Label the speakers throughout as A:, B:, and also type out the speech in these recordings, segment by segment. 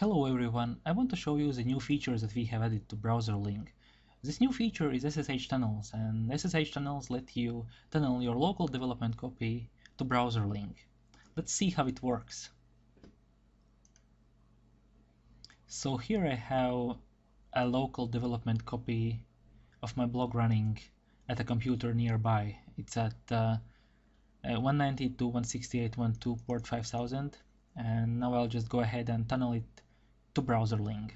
A: Hello everyone, I want to show you the new features that we have added to Browserling. This new feature is SSH tunnels, and SSH tunnels let you tunnel your local development copy to Browserling. Let's see how it works. So here I have a local development copy of my blog running at a computer nearby. It's at uh, uh, 192.168.1.2 port 5000 and now I'll just go ahead and tunnel it to Browserling.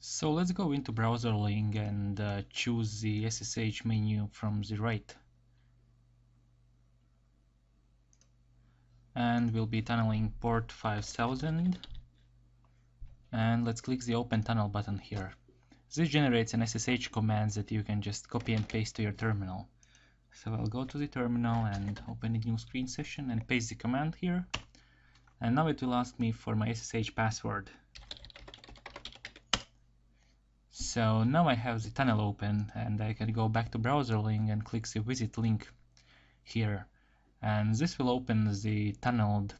A: So let's go into Browserling and uh, choose the SSH menu from the right. And we'll be tunneling port 5000 and let's click the open tunnel button here. This generates an SSH command that you can just copy and paste to your terminal. So I'll go to the terminal and open a new screen session and paste the command here and now it will ask me for my SSH password. So now I have the tunnel open and I can go back to Browserling and click the visit link here and this will open the tunneled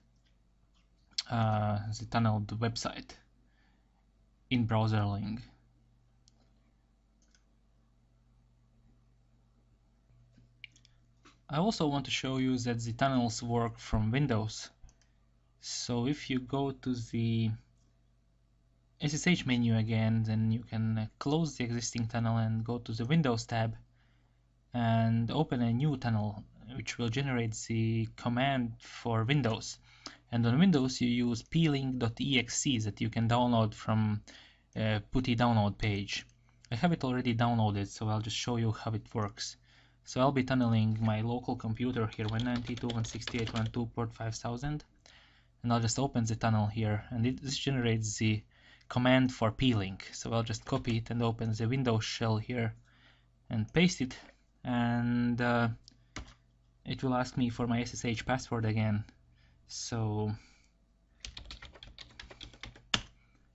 A: uh, the tunneled website in Browserling. I also want to show you that the tunnels work from Windows so if you go to the SSH menu again then you can close the existing tunnel and go to the Windows tab and open a new tunnel which will generate the command for Windows and on Windows you use plink.exe that you can download from uh, PuTTY download page. I have it already downloaded so I'll just show you how it works. So I'll be tunneling my local computer here 192.168.1.2 port 5000 and I'll just open the tunnel here. And it, this generates the command for plink. So I'll just copy it and open the Windows shell here and paste it. And uh, it will ask me for my SSH password again. So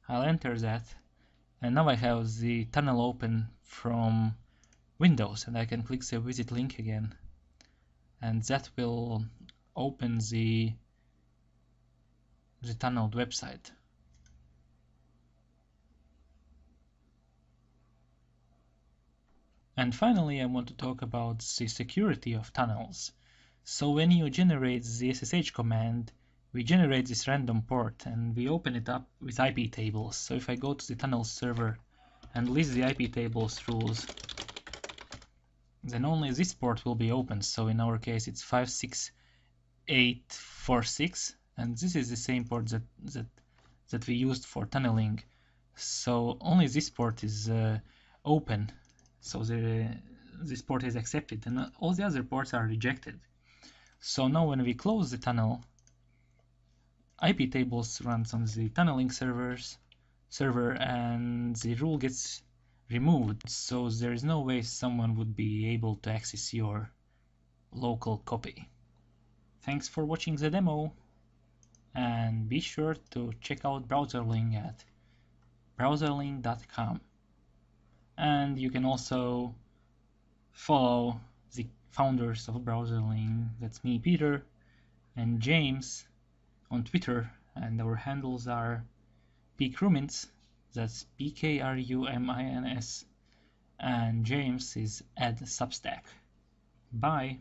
A: I'll enter that. And now I have the tunnel open from Windows. And I can click the visit link again. And that will open the the tunneled website. And finally, I want to talk about the security of tunnels. So when you generate the SSH command, we generate this random port and we open it up with IP tables. So if I go to the tunnel server and list the IP tables rules, then only this port will be open. So in our case, it's 56846 and this is the same port that that that we used for tunneling. So only this port is uh, open. So the this port is accepted and all the other ports are rejected. So now when we close the tunnel IP tables runs on the tunneling servers server and the rule gets removed. So there is no way someone would be able to access your local copy. Thanks for watching the demo and be sure to check out Browserling at browserling.com and you can also follow the founders of Browserling that's me Peter and James on Twitter and our handles are pkrumins that's p-k-r-u-m-i-n-s and James is at Substack. Bye!